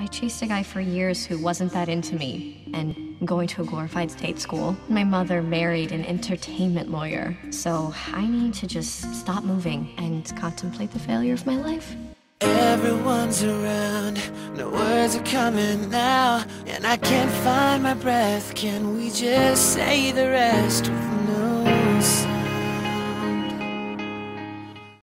I chased a guy for years who wasn't that into me, and going to a glorified state school. My mother married an entertainment lawyer, so I need to just stop moving and contemplate the failure of my life. Everyone's around, no words are coming now, and I can't find my breath. Can we just say the rest?